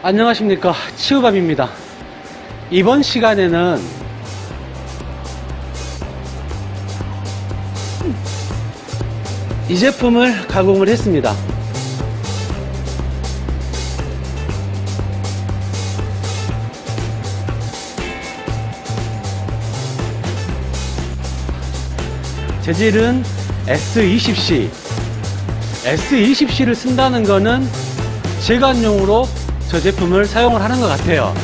안녕하십니까. 치우밥입니다. 이번 시간에는 이 제품을 가공을 했습니다. 재질은 S20C S20C를 쓴다는 거는 제관용으로 저 제품을 사용을 하는 것 같아요.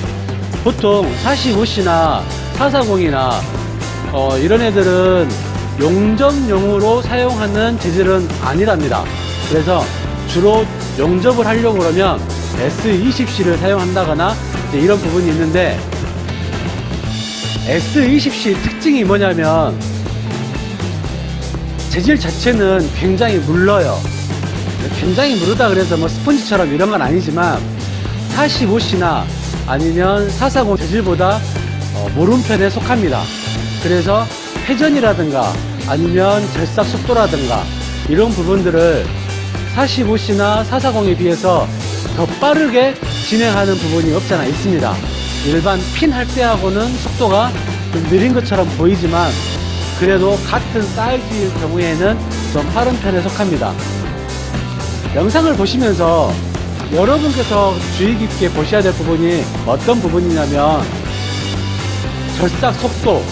보통 45C나 440이나 어, 이런 애들은 용접용으로 사용하는 재질은 아니랍니다. 그래서 주로 용접을 하려고 그러면 S20C를 사용한다거나 이런 부분이 있는데 S20C 특징이 뭐냐면 재질 자체는 굉장히 물러요. 굉장히 무르다 그래서 뭐 스펀지처럼 이런 건 아니지만 45C나 아니면 440 재질보다 어, 모른 편에 속합니다. 그래서 회전이라든가 아니면 절삭 속도라든가 이런 부분들을 45C나 440에 비해서 더 빠르게 진행하는 부분이 없잖아 있습니다. 일반 핀 할 때하고는 속도가 좀 느린 것처럼 보이지만 그래도 같은 사이즈일 경우에는 좀 빠른 편에 속합니다. 영상을 보시면서 여러분께서 주의 깊게 보셔야 될 부분이 어떤 부분이냐면 절삭 속도.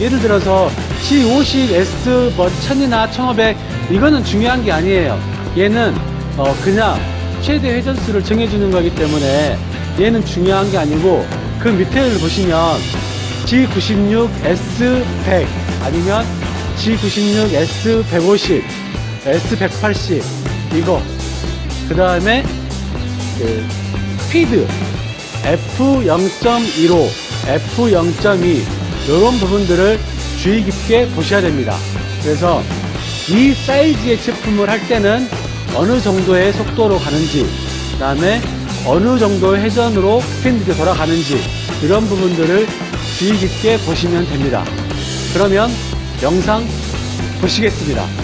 예를 들어서 G50 S 뭐 1000이나 1500 이거는 중요한 게 아니에요. 얘는 어 그냥 최대 회전수를 정해주는 거기 때문에 얘는 중요한 게 아니고 그 밑에를 보시면 G96 S100 아니면 G96 S150 S180 이거. 그 다음에 그 스피드 F0.15 F0.2 이런 부분들을 주의 깊게 보셔야 됩니다. 그래서 이 사이즈의 제품을 할 때는 어느 정도의 속도로 가는지 그 다음에 어느 정도의 회전으로 핀들이 돌아가는지 이런 부분들을 주의 깊게 보시면 됩니다. 그러면 영상 보시겠습니다